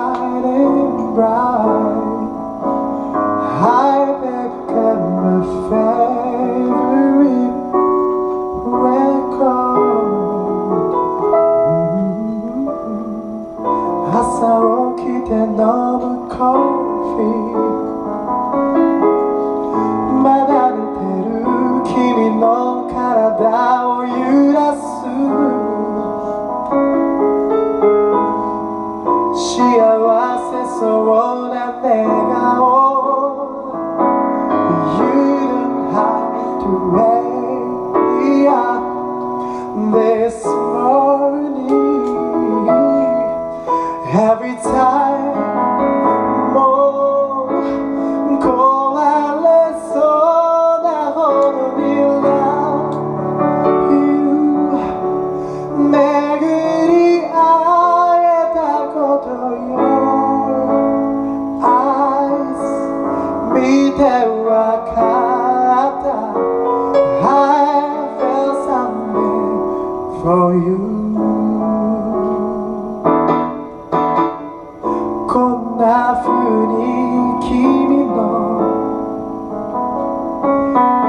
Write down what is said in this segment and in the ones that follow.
朝起きて飲むコーヒーまだ寝てる君の体を揺らす幸せそうな笑顔 for you. こんな風に君の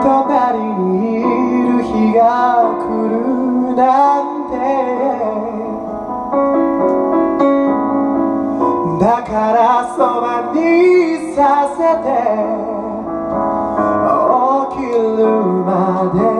隣にいる日が来るなんて。だからそばにさせて。起きるまで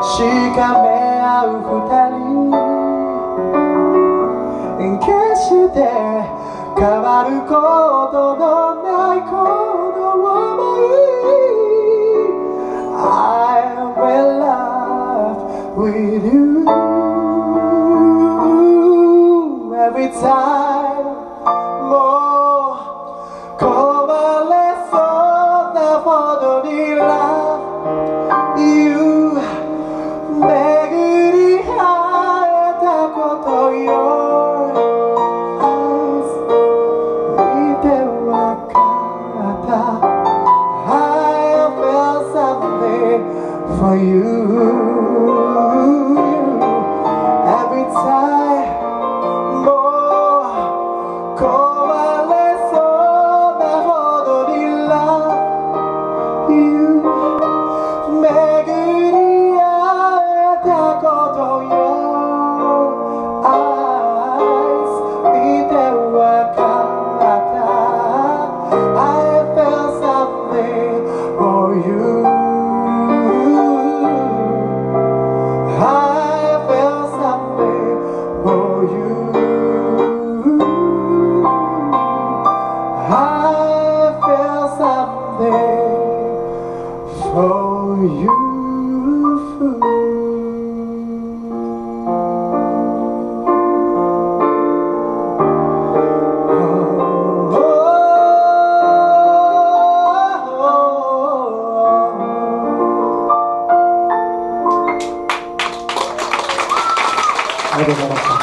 確かめ合う二人決して変わることのないこの想い I'm in love with you every time you I felt something for you. Oh,